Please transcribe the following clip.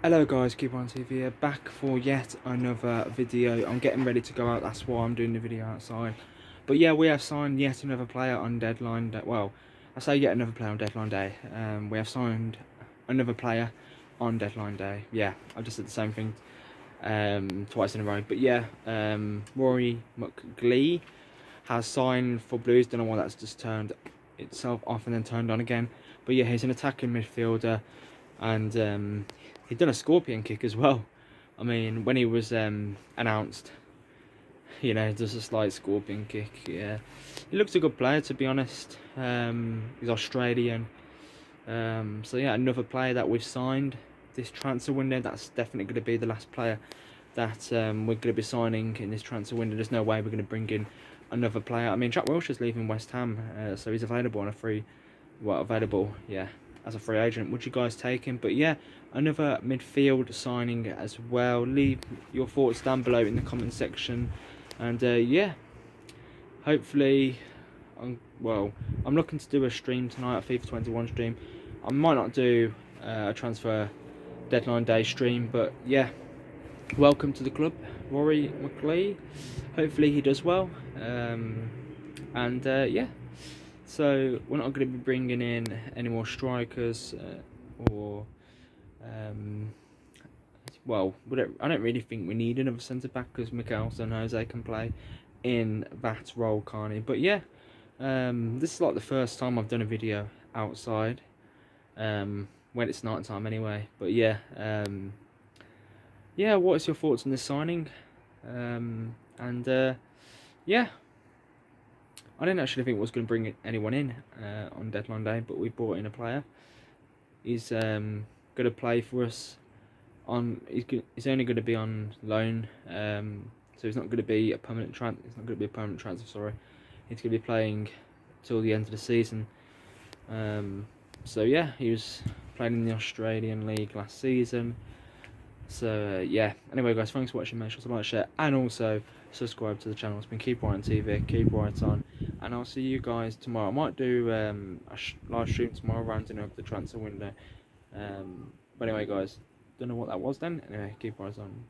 Hello guys, Keep On TV here, back for yet another video. I'm getting ready to go out, that's why I'm doing the video outside. But yeah, we have signed yet another player on deadline day. Well, I say yet another player on deadline day. Um, we have signed another player on deadline day. Yeah, I've just said the same thing um, twice in a row. But yeah, um, Riley McGree has signed for Blues. Don't know why that's just turned itself off and then turned on again. But yeah, he's an attacking midfielder and um, he'd done a scorpion kick as well. I mean, when he was um, announced, you know, just a slight scorpion kick. Yeah, he looks a good player to be honest. Um, he's Australian, um, so yeah, another player that we've signed this transfer window. That's definitely going to be the last player that um, we're going to be signing in this transfer window. There's no way we're going to bring in another player. I mean, Jack is leaving West Ham, uh, so he's available on a free, well, available, yeah, as a free agent. Would you guys take him? But yeah, another midfield signing as well. Leave your thoughts down below in the comment section. And uh, yeah, hopefully, I'm, well, I'm looking to do a stream tonight, a FIFA 21 stream. I might not do uh, a transfer deadline day stream, but yeah, welcome to the club, Riley McGree. Hopefully he does well. Um, and uh, yeah, so we're not going to be bringing in any more strikers uh, or um, well, I don't really think we need another centre back because Michaelson and Jose can play in that role, can't he? But yeah, um, this is like the first time I've done a video outside um, when it's night time anyway. But yeah, um, yeah, what is your thoughts on this signing? Um, and uh, yeah, I didn't actually think was going to bring anyone in uh, on deadline day, but we brought in a player. He's um, going to play for us on. He's, he's only going to be on loan, um, so he's not going to be a permanent transfer. He's not going to be a permanent transfer. Sorry, he's going to be playing till the end of the season. Um, so yeah, he was playing in the Australian League last season. So uh, yeah. Anyway, guys, thanks for watching. Make sure to like, share, and also subscribe to the channel. It's been Keep Right on TV. Keep Right on, and I'll see you guys tomorrow. I might do um, a live stream tomorrow, rounding up the transfer window. Um, but anyway, guys, don't know what that was then. Anyway, keep eyes on.